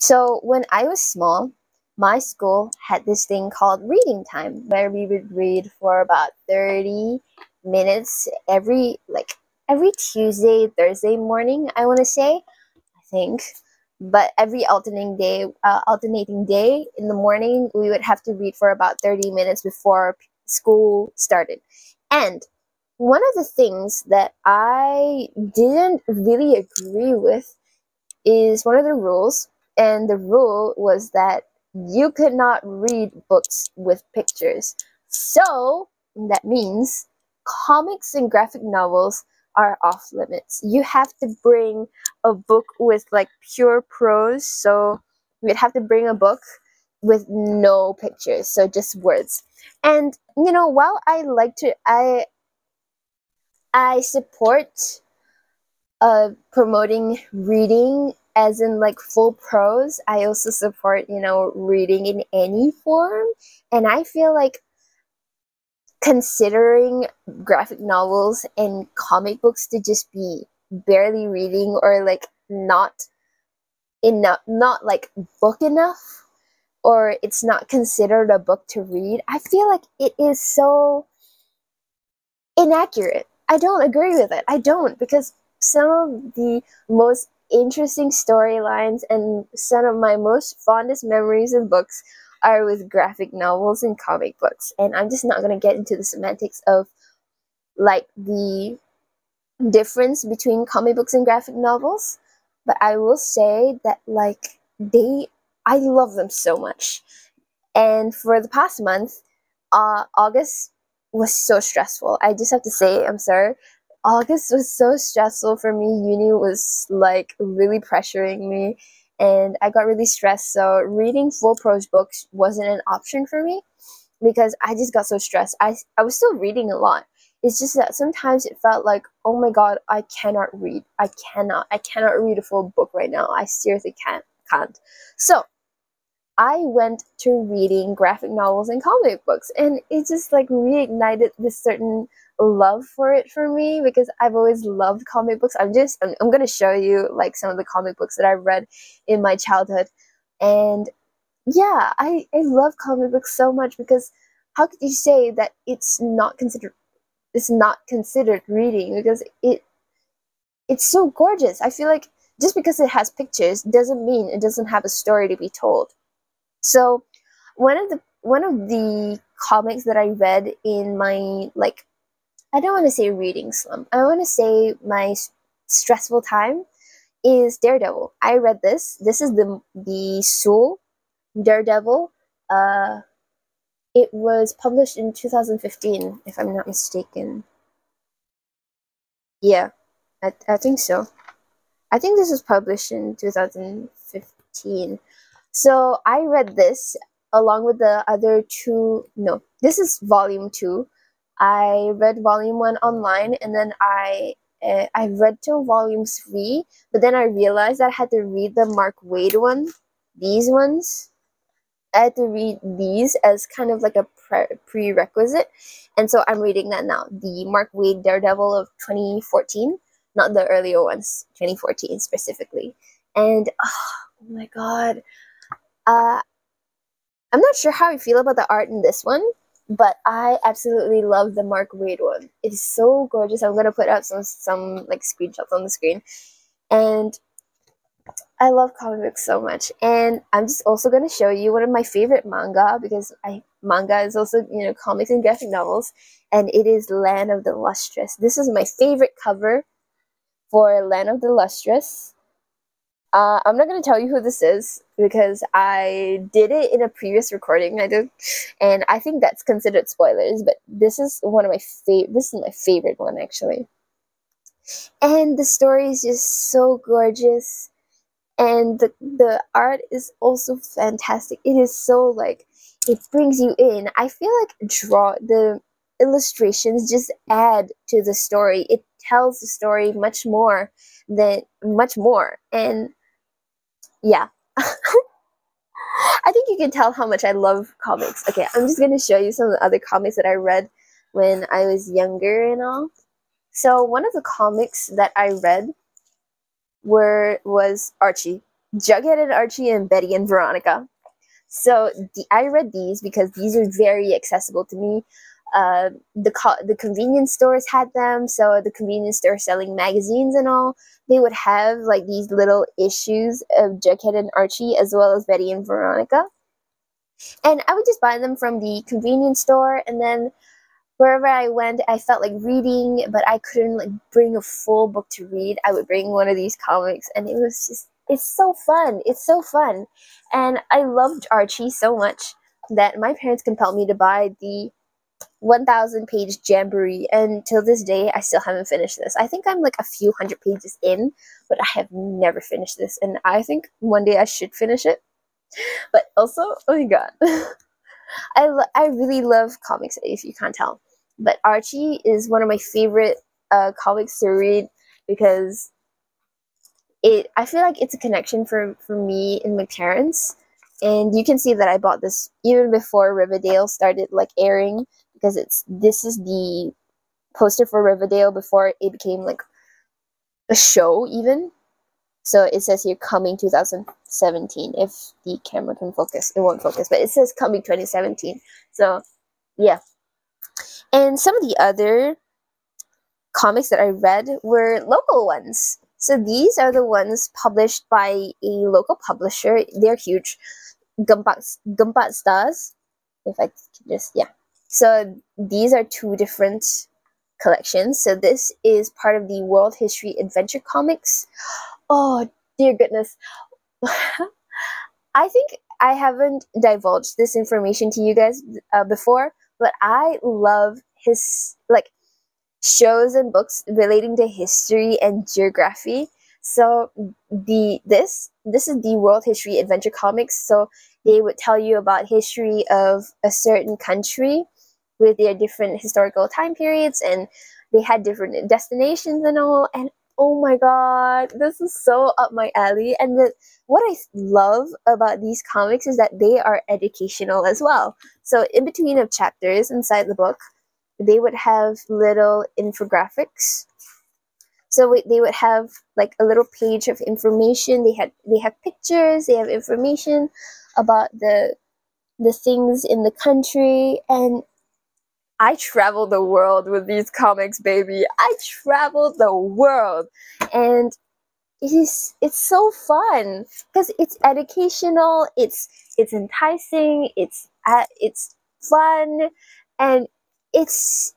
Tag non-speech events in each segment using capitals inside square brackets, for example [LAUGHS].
So when I was small, my school had this thing called reading time where we would read for about 30 minutes every like every Tuesday, Thursday morning, I want to say, I think. But every alternating day, uh, alternating day in the morning, we would have to read for about 30 minutes before school started. And one of the things that I didn't really agree with is one of the rules. And the rule was that you could not read books with pictures. So that means comics and graphic novels are off limits. You have to bring a book with like pure prose. So you'd have to bring a book with no pictures, so just words. And you know, while I like to I I support uh promoting reading as in like full prose, I also support, you know, reading in any form. And I feel like considering graphic novels and comic books to just be barely reading or like not enough not like book enough or it's not considered a book to read i feel like it is so inaccurate i don't agree with it i don't because some of the most interesting storylines and some of my most fondest memories of books are with graphic novels and comic books. And I'm just not going to get into the semantics of like the difference between comic books and graphic novels, but I will say that like they I love them so much. And for the past month, uh August was so stressful. I just have to say, I'm sorry. August was so stressful for me. Uni was like really pressuring me and I got really stressed. So reading full prose books wasn't an option for me because I just got so stressed. I, I was still reading a lot. It's just that sometimes it felt like, oh my god, I cannot read. I cannot. I cannot read a full book right now. I seriously can't. Can't. So I went to reading graphic novels and comic books, and it just like reignited this certain love for it for me because I've always loved comic books. I'm just I'm, I'm gonna show you like some of the comic books that I've read in my childhood, and yeah, I I love comic books so much because how could you say that it's not considered it's not considered reading because it it's so gorgeous. I feel like just because it has pictures doesn't mean it doesn't have a story to be told. So one of the one of the comics that I read in my like I don't want to say reading slump. I want to say my stressful time is Daredevil. I read this. This is the the Soule Daredevil. Uh, it was published in 2015, if I'm not mistaken. Yeah, I, I think so. I think this was published in 2015. So I read this along with the other two. No, this is volume two. I read volume one online and then I uh, I read till volume three, but then I realized I had to read the Mark Waid one, these ones. I had to read these as kind of like a pre- prerequisite, and so I'm reading that now. The Mark Waid Daredevil of 2014, not the earlier ones, 2014 specifically. And oh, oh my god, uh, I'm not sure how I feel about the art in this one but I absolutely love the Mark Waid one. It is so gorgeous. I'm gonna put up some some like screenshots on the screen, and I love comic books so much. And I'm just also gonna show you one of my favorite manga because I manga is also you know comics and graphic novels, and it is Land of the Lustrous. This is my favorite cover for Land of the Lustrous. Uh, I'm not going to tell you who this is because I did it in a previous recording I did, and I think that's considered spoilers. But this is one of my favorite. This is my favorite one actually, and the story is just so gorgeous, and the the art is also fantastic. It is so like it brings you in. I feel like draw the illustrations just add to the story. It tells the story much more than much more and yeah. [LAUGHS] I think you can tell how much I love comics. Okay, I'm just going to show you some of the other comics that I read when I was younger and all. So one of the comics that I read were was Archie. Jughead and Archie and Betty and Veronica. So the, I read these because these are very accessible to me. Uh, the co- the convenience stores had them, so the convenience store selling magazines and all, they would have like these little issues of Jughead and Archie as well as Betty and Veronica. And I would just buy them from the convenience store and then wherever I went, I felt like reading, but I couldn't like bring a full book to read. I would bring one of these comics, and it was just it's so fun. It's so fun, and I loved Archie so much that my parents compelled me to buy the 1000 page jamboree and till this day i still haven't finished this. I think i'm like a few hundred pages in but i have never finished this and i think one day i should finish it. But also oh my god. [LAUGHS] I, lo- I really love comics if you can't tell. But Archie is one of my favorite uh, comics to read because it I feel like it's a connection for for me and my parents. And you can see that I bought this even before Riverdale started like airing because it's this is the poster for Riverdale before it became like a show even. So it says here coming 2017 if the camera can focus. It won't focus, but it says coming 2017. So yeah. And some of the other comics that I read were local ones. So these are the ones published by a local publisher. They're huge. Gempak, Gempak Starz. If I can just, yeah. So these are two different collections. So this is part of the World History Adventure Comics. Oh, dear goodness. [LAUGHS] I think I haven't divulged this information to you guys uh, before, but I love his like shows and books relating to history and geography. So the this this is the World History Adventure Comics. So they would tell you about history of a certain country with their different historical time periods and they had different destinations and all and oh my god this is so up my alley. And the, what i love about these comics is that they are educational as well. So in between of chapters inside the book they would have little infographics. So they would have like a little page of information. They had they have pictures they have information about the the things in the country and I traveled the world with these comics, baby. I traveled the world. And it is it's so fun because it's educational, it's it's enticing, it's uh, it's fun and it's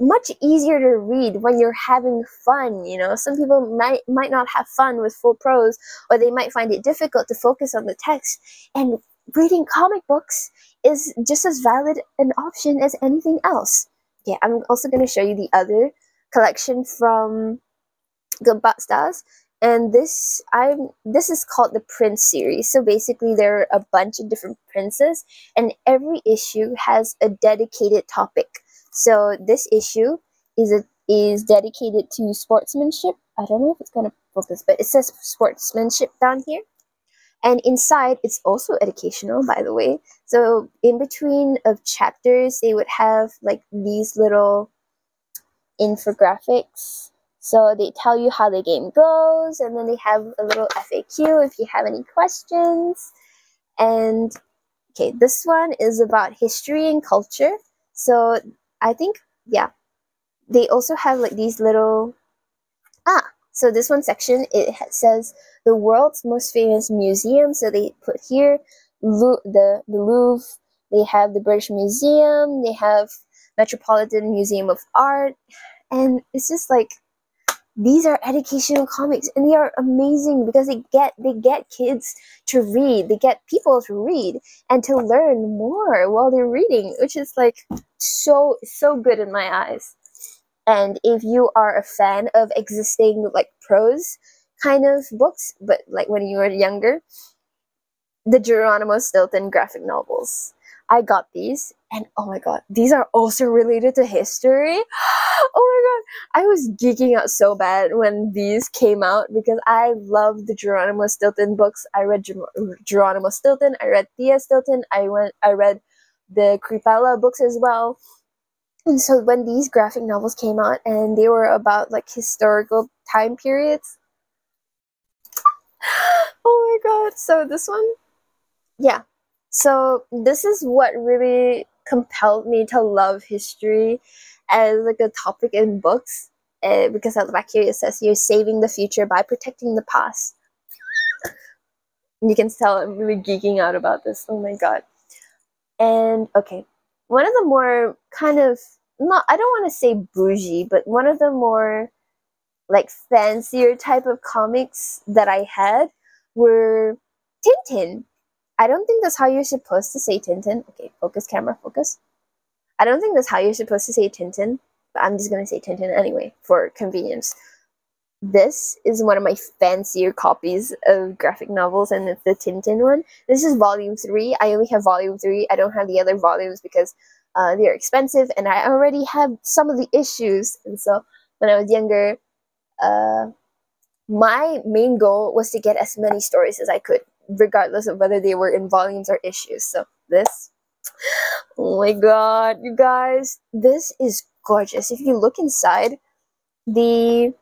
much easier to read when you're having fun you know some people might might not have fun with full prose or they might find it difficult to focus on the text and reading comic books is just as valid an option as anything else. Okay, I'm also going to show you the other collection from Gempak Starz. And this I'm this is called the Prince series. So basically there are a bunch of different princes and every issue has a dedicated topic. So this issue is a, is dedicated to sportsmanship. I don't know if it's gonna focus, but it says sportsmanship down here and inside it's also educational by the way. So in between of chapters they would have like these little infographics. So they tell you how the game goes and then they have a little faq if you have any questions. And okay this one is about history and culture. So i think yeah they also have like these little ah so this one section it says the world's most famous museum. So they put here Lou- the the Louvre. They have the British Museum. They have Metropolitan Museum of Art, and it's just like these are educational comics and they are amazing because they get they get kids to read they get people to read and to learn more while they're reading which is like so so good in my eyes and if you are a fan of existing like prose kind of books, but like when you were younger, the Geronimo Stilton graphic novels. I got these, and oh my god, these are also related to history. [GASPS] Oh my god, I was geeking out so bad when these came out because I love the Geronimo Stilton books. I read Ger- Geronimo Stilton, I read Thea Stilton, I went, I read the Creepella books as well. And so when these graphic novels came out and they were about like historical time periods, [GASPS] oh my god. So this one, yeah. So this is what really compelled me to love history as like a topic in books. Uh, because at the back here it says you're saving the future by protecting the past. you can tell I'm really geeking out about this. Oh my god. And okay, one of the more kind of not I don't want to say bougie, but one of the more like fancier type of comics that I had were Tintin. I don't think that's how you're supposed to say Tintin. Okay, focus camera, focus. I don't think that's how you're supposed to say Tintin, but I'm just gonna say Tintin anyway for convenience. This is one of my fancier copies of graphic novels, and it's the Tintin one. This is volume three. I only have volume three. I don't have the other volumes because uh, they're expensive, and I already have some of the issues. And so when I was younger, uh, my main goal was to get as many stories as I could, regardless of whether they were in volumes or issues. So this, oh my god, you guys, this is gorgeous. If you look inside, the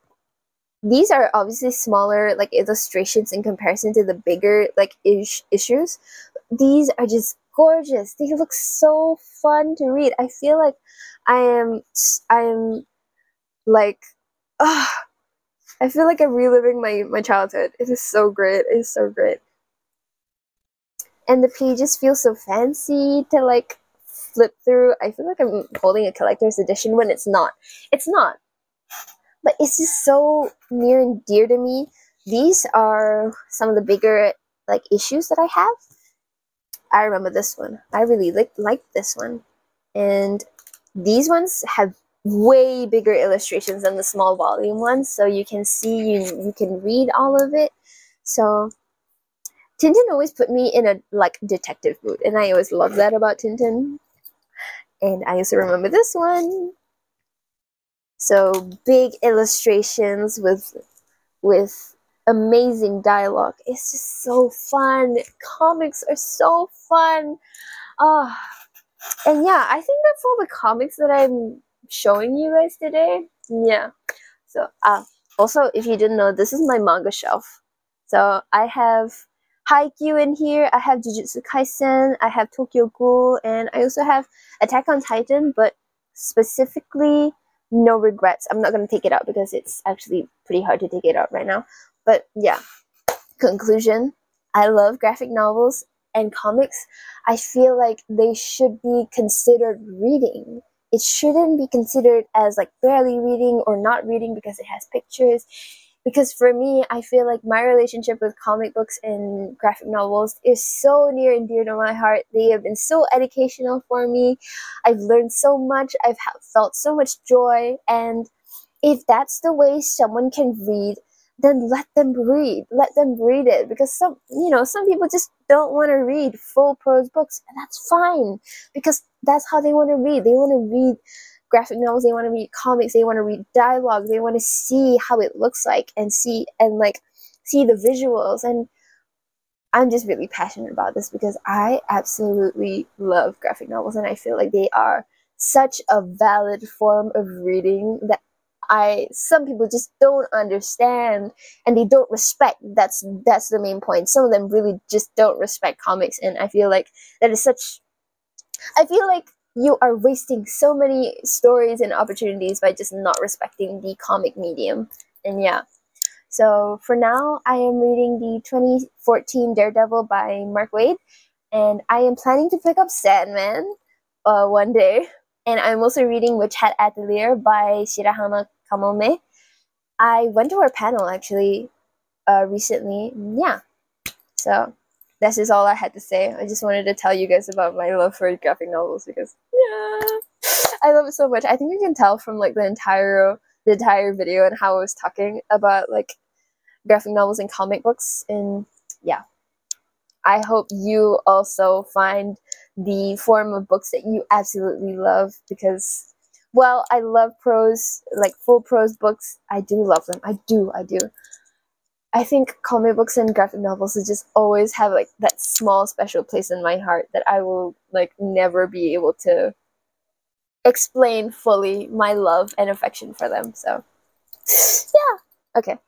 these are obviously smaller like illustrations in comparison to the bigger like issues. These are just gorgeous. They look so fun to read. I feel like I am I am like ah I feel like I'm reliving my, my childhood. It is so great. It is so great. And the pages feel so fancy to like flip through. I feel like I'm holding a collector's edition when it's not. It's not. But it's just so near and dear to me. These are some of the bigger like issues that I have. I remember this one. I really like liked this one. And these ones have way bigger illustrations than the small volume ones so you can see you you can read all of it so tintin always put me in a like detective mood and i always love that about tintin and i also remember this one so big illustrations with with amazing dialogue it's just so fun comics are so fun oh. and yeah i think that's all the comics that i'm showing you guys today. Yeah. So uh, also, if you didn't know, this is my manga shelf. So I have Haikyuu in here, I have Jujutsu Kaisen, I have Tokyo Ghoul, and I also have Attack on Titan, but specifically no regrets. I'm not going to take it out because it's actually pretty hard to take it out right now. But yeah, conclusion. I love graphic novels and comics. I feel like they should be considered reading it shouldn't be considered as like barely reading or not reading because it has pictures because for me i feel like my relationship with comic books and graphic novels is so near and dear to my heart. They have been so educational for me. I've learned so much. I've felt so much joy. And if that's the way someone can read then let them read. Let them read it because some you know some people just don't want to read full prose books and that's fine because that's how they want to read. They want to read graphic novels they want to read comics they want to read dialogue they want to see how it looks like and see and like see the visuals and i'm just really passionate about this because i absolutely love graphic novels and i feel like they are such a valid form of reading that I some people just don't understand and they don't respect. That's that's the main point. Some of them really just don't respect comics, and I feel like that is such. I feel like you are wasting so many stories and opportunities by just not respecting the comic medium. And yeah. So for now, I am reading the 2014 Daredevil by Mark Waid, and I am planning to pick up Sandman uh, one day. And I'm also reading Witch Hat Atelier by Shirahama Kamome. I went to her panel actually uh, recently. Yeah. So that's just all I had to say. I just wanted to tell you guys about my love for graphic novels because yeah, I love it so much. I think you can tell from like the entire the entire video and how I was talking about like graphic novels and comic books and yeah. I hope you also find the form of books that you absolutely love because well, I love prose, like full prose books. I do love them. I do, I do. I think comic books and graphic novels will just always have like that small special place in my heart that I will like never be able to explain fully my love and affection for them. So, yeah. Okay.